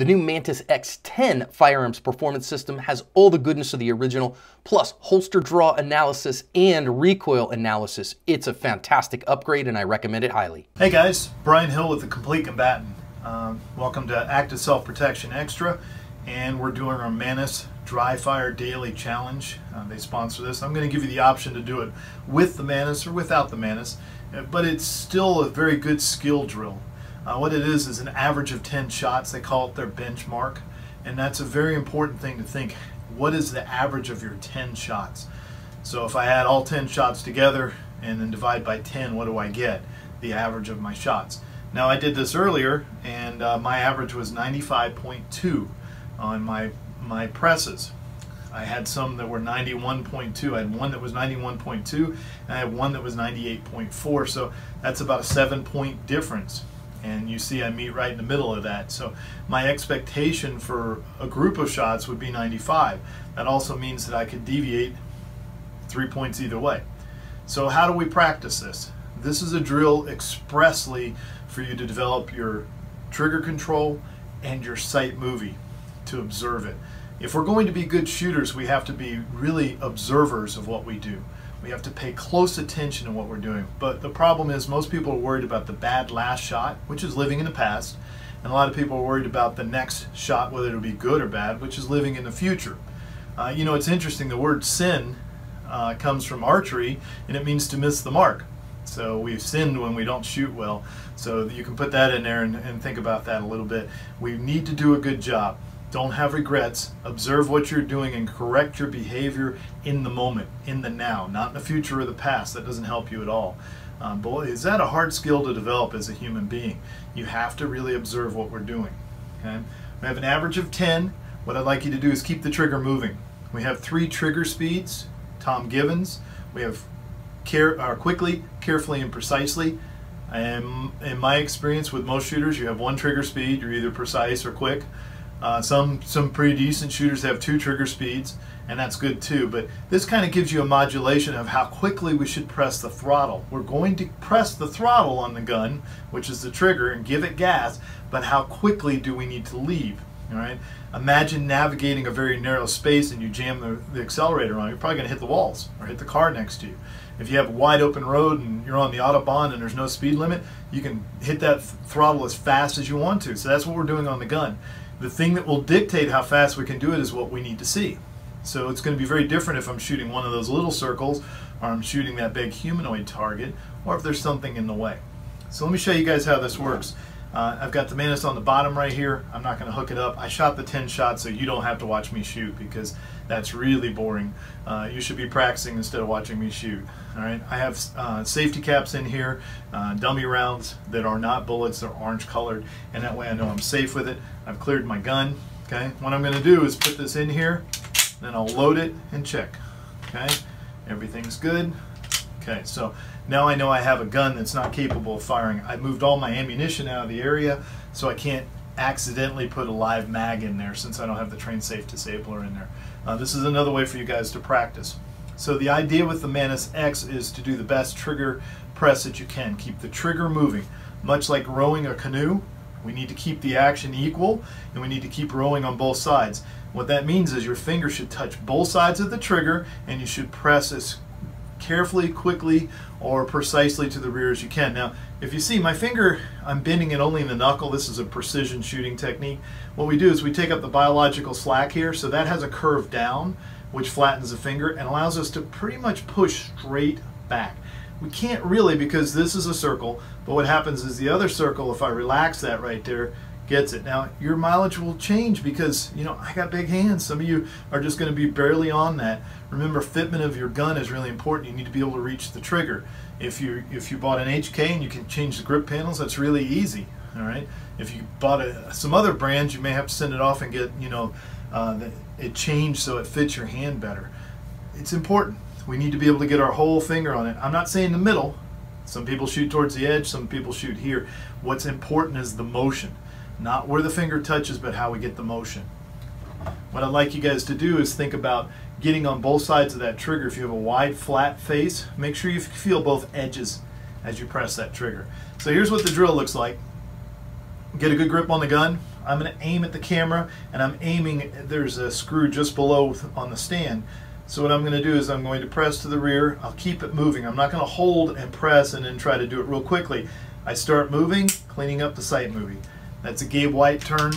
The new Mantis X10 firearms performance system has all the goodness of the original, plus holster draw analysis and recoil analysis. It's a fantastic upgrade and I recommend it highly. Hey guys, Brian Hill with the Complete Combatant. Um, welcome to Active Self Protection Extra and we're doing our Mantis Dry Fire Daily Challenge. Uh, they sponsor this. I'm going to give you the option to do it with the Mantis or without the Mantis, uh, but it's still a very good skill drill. Uh, what it is is an average of 10 shots. They call it their benchmark. And that's a very important thing to think. What is the average of your 10 shots? So if I add all 10 shots together and then divide by 10, what do I get? The average of my shots. Now I did this earlier and uh, my average was 95.2 on my, my presses. I had some that were 91.2. I had one that was 91.2 and I had one that was 98.4. So that's about a seven point difference and you see I meet right in the middle of that. So my expectation for a group of shots would be 95. That also means that I could deviate three points either way. So how do we practice this? This is a drill expressly for you to develop your trigger control and your sight movie to observe it. If we're going to be good shooters, we have to be really observers of what we do. We have to pay close attention to what we're doing. But the problem is most people are worried about the bad last shot, which is living in the past. And a lot of people are worried about the next shot, whether it'll be good or bad, which is living in the future. Uh, you know, it's interesting, the word sin uh, comes from archery, and it means to miss the mark. So we've sinned when we don't shoot well. So you can put that in there and, and think about that a little bit. We need to do a good job. Don't have regrets. Observe what you're doing and correct your behavior in the moment, in the now, not in the future or the past. That doesn't help you at all. Um, boy, is that a hard skill to develop as a human being? You have to really observe what we're doing. Okay? We have an average of 10. What I'd like you to do is keep the trigger moving. We have three trigger speeds, Tom Givens. We have care, uh, quickly, carefully, and precisely. And in my experience with most shooters, you have one trigger speed. You're either precise or quick. Uh, some some pretty decent shooters have two trigger speeds, and that's good too. But this kind of gives you a modulation of how quickly we should press the throttle. We're going to press the throttle on the gun, which is the trigger, and give it gas. But how quickly do we need to leave? All right. Imagine navigating a very narrow space and you jam the, the accelerator on. You're probably going to hit the walls or hit the car next to you. If you have a wide open road and you're on the autobahn and there's no speed limit, you can hit that throttle as fast as you want to. So that's what we're doing on the gun the thing that will dictate how fast we can do it is what we need to see. So it's going to be very different if I'm shooting one of those little circles or I'm shooting that big humanoid target or if there's something in the way. So let me show you guys how this works. Uh, I've got the Mantis on the bottom right here. I'm not going to hook it up. I shot the 10 shots so you don't have to watch me shoot because that's really boring. Uh, you should be practicing instead of watching me shoot. All right. I have uh, safety caps in here, uh, dummy rounds that are not bullets. They're orange colored, and that way I know I'm safe with it. I've cleared my gun. Okay. What I'm going to do is put this in here, then I'll load it and check. Okay. Everything's good. Okay, so now I know I have a gun that's not capable of firing. I moved all my ammunition out of the area so I can't accidentally put a live mag in there since I don't have the train safe disabler in there. Uh, this is another way for you guys to practice. So the idea with the Mantis X is to do the best trigger press that you can. Keep the trigger moving. Much like rowing a canoe, we need to keep the action equal and we need to keep rowing on both sides. What that means is your finger should touch both sides of the trigger and you should press as carefully, quickly, or precisely to the rear as you can. Now, if you see my finger, I'm bending it only in the knuckle. This is a precision shooting technique. What we do is we take up the biological slack here, so that has a curve down, which flattens the finger and allows us to pretty much push straight back. We can't really because this is a circle, but what happens is the other circle, if I relax that right there, gets it. Now, your mileage will change because, you know, I got big hands. Some of you are just going to be barely on that. Remember, fitment of your gun is really important. You need to be able to reach the trigger. If you if you bought an HK and you can change the grip panels, that's really easy. All right. If you bought a, some other brands, you may have to send it off and get, you know, uh, it changed so it fits your hand better. It's important. We need to be able to get our whole finger on it. I'm not saying the middle. Some people shoot towards the edge, some people shoot here. What's important is the motion. Not where the finger touches, but how we get the motion. What I'd like you guys to do is think about getting on both sides of that trigger. If you have a wide, flat face, make sure you feel both edges as you press that trigger. So here's what the drill looks like. Get a good grip on the gun. I'm going to aim at the camera and I'm aiming, there's a screw just below on the stand. So what I'm going to do is I'm going to press to the rear. I'll keep it moving. I'm not going to hold and press and then try to do it real quickly. I start moving, cleaning up the sight movie. That's a Gabe White turn.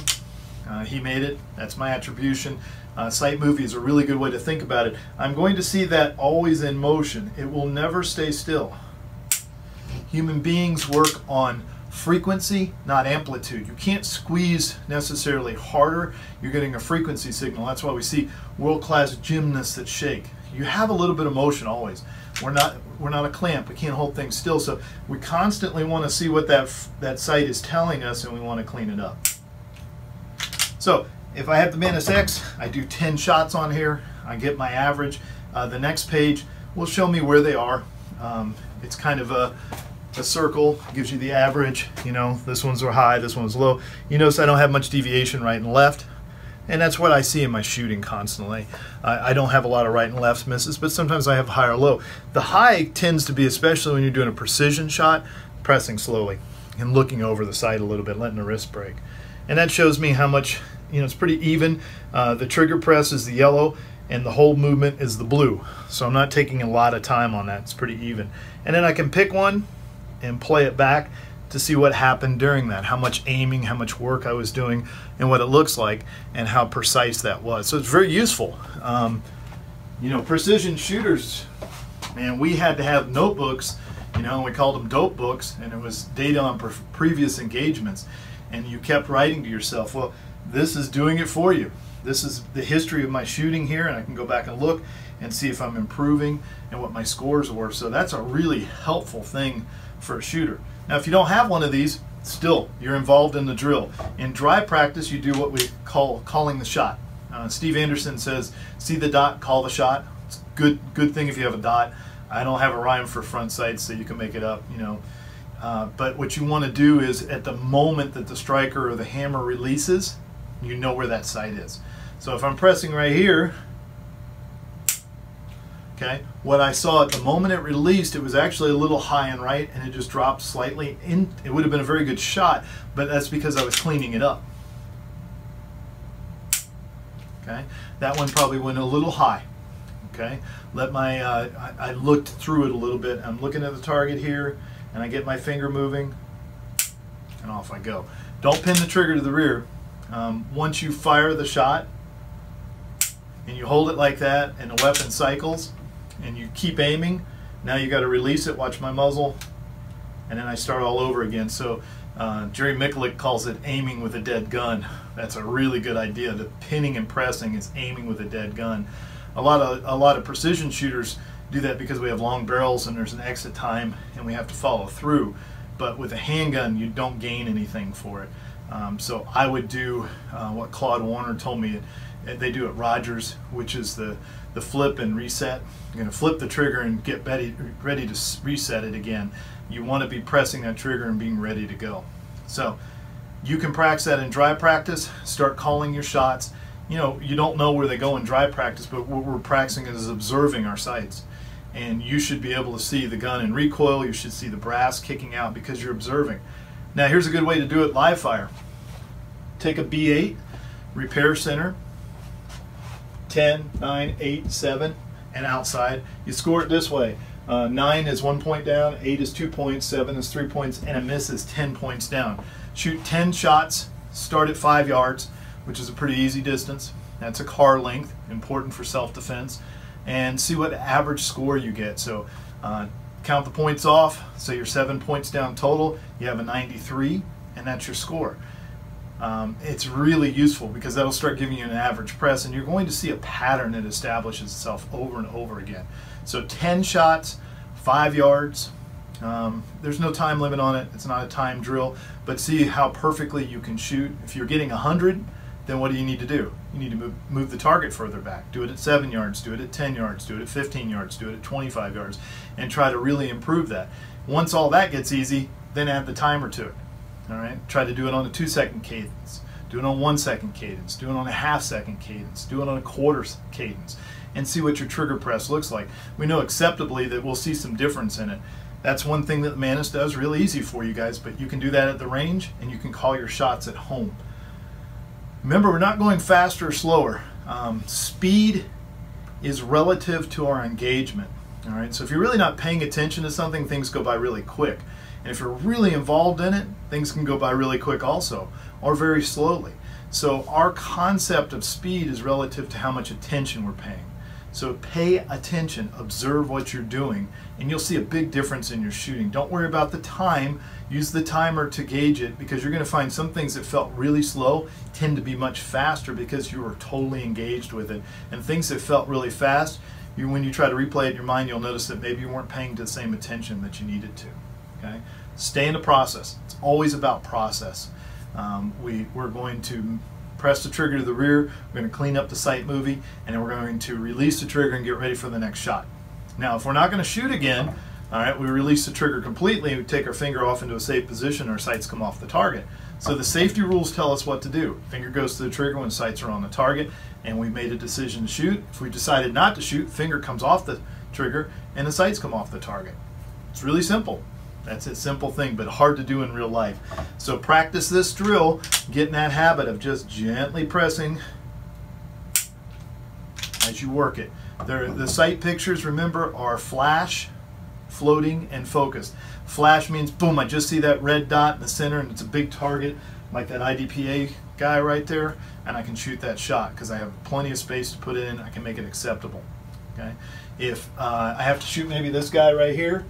Uh, he made it. That's my attribution. Uh, sight movie is a really good way to think about it. I'm going to see that always in motion. It will never stay still. Human beings work on frequency, not amplitude. You can't squeeze necessarily harder. You're getting a frequency signal. That's why we see world-class gymnasts that shake. You have a little bit of motion always. We're not we're not a clamp. We can't hold things still. So we constantly want to see what that that sight is telling us, and we want to clean it up. So if I have the Mantis X, I do 10 shots on here. I get my average. Uh, the next page will show me where they are. Um, it's kind of a a circle gives you the average you know this one's high this one's low. You notice I don't have much deviation right and left and that's what I see in my shooting constantly. I, I don't have a lot of right and left misses but sometimes I have high or low. The high tends to be especially when you're doing a precision shot pressing slowly and looking over the sight a little bit letting the wrist break. And that shows me how much you know it's pretty even. Uh, the trigger press is the yellow and the whole movement is the blue. So I'm not taking a lot of time on that. It's pretty even. And then I can pick one and play it back to see what happened during that, how much aiming, how much work I was doing, and what it looks like, and how precise that was. So it's very useful. Um, you know, precision shooters, man, we had to have notebooks, you know, we called them dope books, and it was data on pre previous engagements. And you kept writing to yourself, well, this is doing it for you. This is the history of my shooting here, and I can go back and look and see if I'm improving and what my scores were. So that's a really helpful thing for a shooter. Now, if you don't have one of these, still, you're involved in the drill. In dry practice, you do what we call calling the shot. Uh, Steve Anderson says, see the dot, call the shot. It's good, good thing if you have a dot. I don't have a rhyme for front sight, so you can make it up, you know. Uh, but what you want to do is at the moment that the striker or the hammer releases, you know where that sight is. So if I'm pressing right here, Okay, what I saw at the moment it released, it was actually a little high and right, and it just dropped slightly. In it would have been a very good shot, but that's because I was cleaning it up. Okay, that one probably went a little high. Okay, let my uh, I, I looked through it a little bit. I'm looking at the target here, and I get my finger moving, and off I go. Don't pin the trigger to the rear. Um, once you fire the shot, and you hold it like that, and the weapon cycles and you keep aiming. Now you got to release it, watch my muzzle, and then I start all over again. So uh, Jerry Miculek calls it aiming with a dead gun. That's a really good idea. The pinning and pressing is aiming with a dead gun. A lot of a lot of precision shooters do that because we have long barrels and there's an exit time and we have to follow through. But with a handgun, you don't gain anything for it. Um, so I would do uh, what Claude Werner told me they do at Rogers, which is the the flip and reset. You're going to flip the trigger and get ready, ready to reset it again. You want to be pressing that trigger and being ready to go. So you can practice that in dry practice. Start calling your shots. You know, you don't know where they go in dry practice, but what we're practicing is observing our sights. And you should be able to see the gun in recoil. You should see the brass kicking out because you're observing. Now, here's a good way to do it live fire. Take a B8, repair center, 10, 9, 8, 7, and outside. You score it this way. Uh, 9 is 1 point down, 8 is 2 points, 7 is 3 points, and a miss is 10 points down. Shoot 10 shots, start at 5 yards, which is a pretty easy distance. That's a car length, important for self-defense, and see what average score you get. So uh, count the points off, so you're 7 points down total, you have a 93, and that's your score um, it's really useful because that'll start giving you an average press and you're going to see a pattern that establishes itself over and over again. So 10 shots, five yards. Um, there's no time limit on it. It's not a time drill, but see how perfectly you can shoot. If you're getting 100, then what do you need to do? You need to move, move the target further back. Do it at 7 yards, do it at 10 yards, do it at 15 yards, do it at 25 yards, and try to really improve that. Once all that gets easy, then add the timer to it. All right, try to do it on a two second cadence, do it on one second cadence, do it on a half second cadence, do it on a quarter cadence, and see what your trigger press looks like. We know acceptably that we'll see some difference in it. That's one thing that Mantis does really easy for you guys, but you can do that at the range and you can call your shots at home. Remember, we're not going faster or slower. Um, speed is relative to our engagement. All right, so if you're really not paying attention to something, things go by really quick. And if you're really involved in it, things can go by really quick also, or very slowly. So our concept of speed is relative to how much attention we're paying. So pay attention, observe what you're doing, and you'll see a big difference in your shooting. Don't worry about the time. Use the timer to gauge it because you're going to find some things that felt really slow tend to be much faster because you were totally engaged with it. And things that felt really fast, you, when you try to replay it in your mind, you'll notice that maybe you weren't paying the same attention that you needed to. Okay? Stay in the process. It's always about process. Um, we, we're going to press the trigger to the rear, we're going to clean up the sight movie, and then we're going to release the trigger and get ready for the next shot. Now, if we're not going to shoot again, all right, we release the trigger completely, we take our finger off into a safe position, our sights come off the target. So the safety rules tell us what to do. Finger goes to the trigger when sights are on the target, and we made a decision to shoot. If we decided not to shoot, finger comes off the trigger, and the sights come off the target. It's really simple. That's a simple thing, but hard to do in real life. So practice this drill, get in that habit of just gently pressing as you work it. There, the sight pictures, remember, are flash, floating, and focused. Flash means, boom, I just see that red dot in the center and it's a big target, like that IDPA guy right there, and I can shoot that shot because I have plenty of space to put it in. I can make it acceptable. Okay. If uh, I have to shoot maybe this guy right here,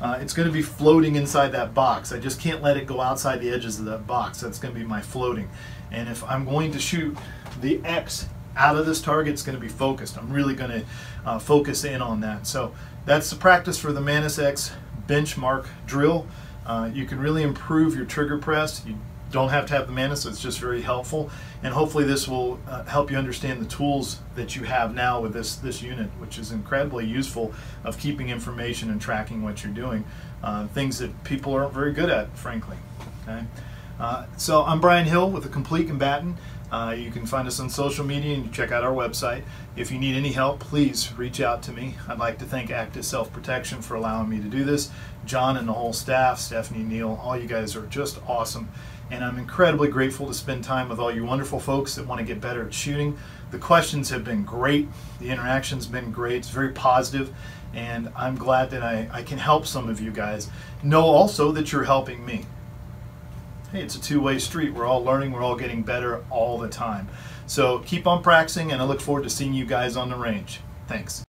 uh, it's going to be floating inside that box. I just can't let it go outside the edges of that box. That's going to be my floating. And if I'm going to shoot the X out of this target, it's going to be focused. I'm really going to uh, focus in on that. So that's the practice for the Mantis X benchmark drill. Uh, you can really improve your trigger press. You don't have to have the Mantis, so it's just very helpful. And hopefully this will uh, help you understand the tools that you have now with this, this unit, which is incredibly useful of keeping information and tracking what you're doing. Uh, things that people aren't very good at, frankly. Okay? Uh, so I'm Brian Hill with The Complete Combatant. Uh, you can find us on social media and check out our website. If you need any help, please reach out to me. I'd like to thank Active Self Protection for allowing me to do this. John and the whole staff, Stephanie, Neil, all you guys are just awesome. And I'm incredibly grateful to spend time with all you wonderful folks that want to get better at shooting. The questions have been great. The interaction's been great. It's very positive, and I'm glad that I, I can help some of you guys. Know also that you're helping me. Hey, it's a two-way street. We're all learning. We're all getting better all the time. So keep on practicing, and I look forward to seeing you guys on the range. Thanks.